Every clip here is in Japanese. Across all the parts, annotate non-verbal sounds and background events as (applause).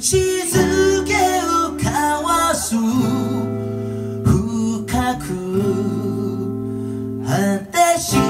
口づけを交わす深く果てし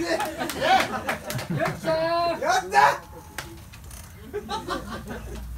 예. 예. 예. 역장! 역장! (laughs)